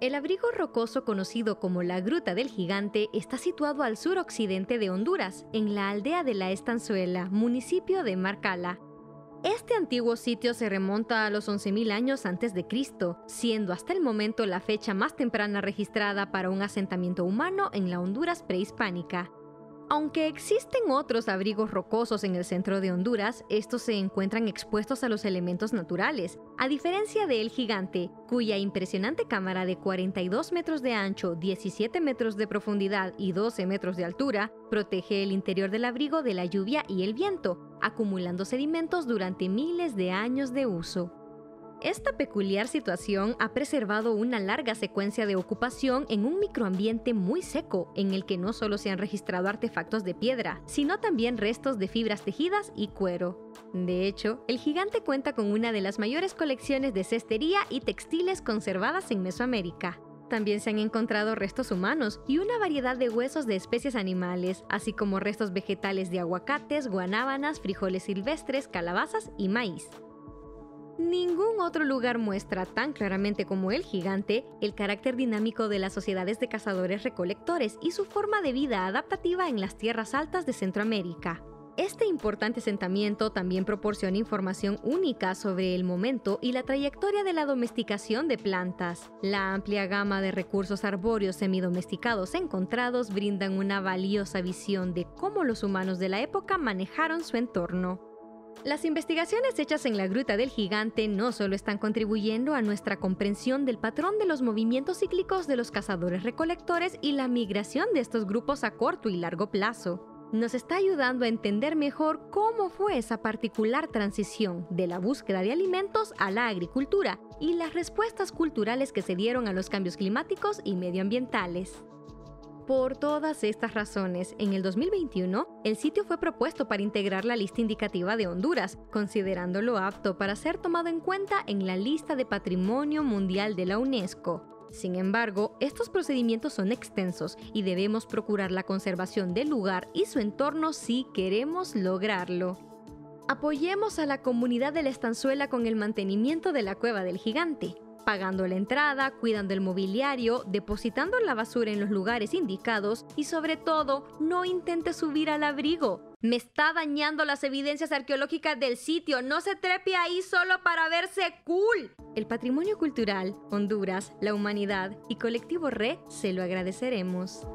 El abrigo rocoso conocido como la Gruta del Gigante está situado al suroccidente de Honduras, en la aldea de La Estanzuela, municipio de Marcala. Este antiguo sitio se remonta a los 11.000 años antes de Cristo, siendo hasta el momento la fecha más temprana registrada para un asentamiento humano en la Honduras prehispánica. Aunque existen otros abrigos rocosos en el centro de Honduras, estos se encuentran expuestos a los elementos naturales, a diferencia de El Gigante, cuya impresionante cámara de 42 metros de ancho, 17 metros de profundidad y 12 metros de altura protege el interior del abrigo de la lluvia y el viento, acumulando sedimentos durante miles de años de uso. Esta peculiar situación ha preservado una larga secuencia de ocupación en un microambiente muy seco, en el que no solo se han registrado artefactos de piedra, sino también restos de fibras tejidas y cuero. De hecho, el gigante cuenta con una de las mayores colecciones de cestería y textiles conservadas en Mesoamérica. También se han encontrado restos humanos y una variedad de huesos de especies animales, así como restos vegetales de aguacates, guanábanas, frijoles silvestres, calabazas y maíz. Ningún otro lugar muestra tan claramente como el gigante el carácter dinámico de las sociedades de cazadores-recolectores y su forma de vida adaptativa en las tierras altas de Centroamérica. Este importante asentamiento también proporciona información única sobre el momento y la trayectoria de la domesticación de plantas. La amplia gama de recursos arbóreos semidomesticados encontrados brindan una valiosa visión de cómo los humanos de la época manejaron su entorno. Las investigaciones hechas en la Gruta del Gigante no solo están contribuyendo a nuestra comprensión del patrón de los movimientos cíclicos de los cazadores-recolectores y la migración de estos grupos a corto y largo plazo, nos está ayudando a entender mejor cómo fue esa particular transición de la búsqueda de alimentos a la agricultura y las respuestas culturales que se dieron a los cambios climáticos y medioambientales. Por todas estas razones, en el 2021, el sitio fue propuesto para integrar la lista indicativa de Honduras, considerándolo apto para ser tomado en cuenta en la lista de Patrimonio Mundial de la UNESCO. Sin embargo, estos procedimientos son extensos y debemos procurar la conservación del lugar y su entorno si queremos lograrlo. Apoyemos a la comunidad de la estanzuela con el mantenimiento de la cueva del gigante pagando la entrada, cuidando el mobiliario, depositando la basura en los lugares indicados y sobre todo, no intente subir al abrigo. Me está dañando las evidencias arqueológicas del sitio, no se trepe ahí solo para verse cool. El patrimonio cultural, Honduras, la humanidad y colectivo RE se lo agradeceremos.